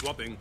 Swapping.